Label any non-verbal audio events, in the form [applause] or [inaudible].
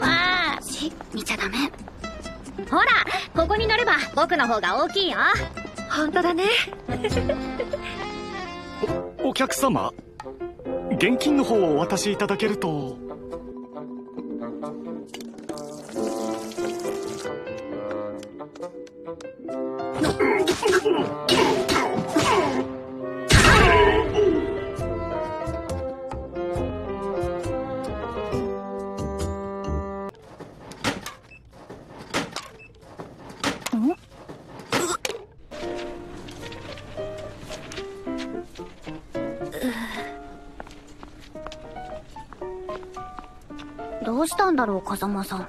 まあし見ちゃダメ。ほらここに乗れば僕の方が大きいよ。本当だね。おお客様現金の方をお渡しいただけると [laughs] どうしたんだろう風間さん。ん？